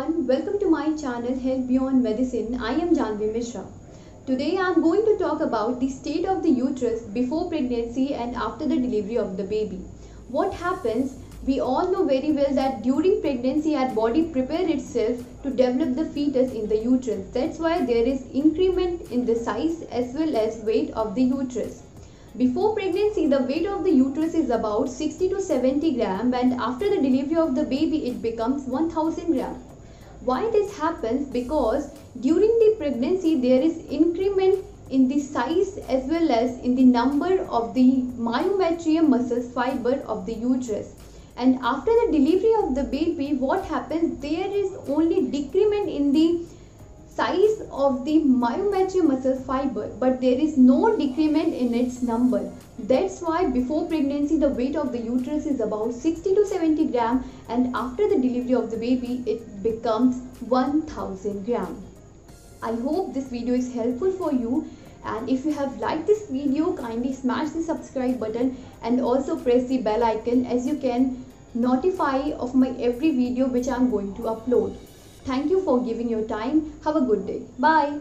everyone, welcome to my channel Health Beyond Medicine. I am Janhavi Mishra. Today I am going to talk about the state of the uterus before pregnancy and after the delivery of the baby. What happens? We all know very well that during pregnancy our body prepares itself to develop the fetus in the uterus. That's why there is increment in the size as well as weight of the uterus. Before pregnancy, the weight of the uterus is about 60 to 70 gram and after the delivery of the baby, it becomes 1000 gram. Why this happens? Because during the pregnancy, there is increment in the size as well as in the number of the myometrium muscles fiber of the uterus. And after the delivery of the baby, what happens? There is only decrement in the size of the myometrium muscle fiber but there is no decrement in its number that's why before pregnancy the weight of the uterus is about 60 to 70 gram and after the delivery of the baby it becomes 1000 gram i hope this video is helpful for you and if you have liked this video kindly smash the subscribe button and also press the bell icon as you can notify of my every video which i'm going to upload Thank you for giving your time. Have a good day. Bye.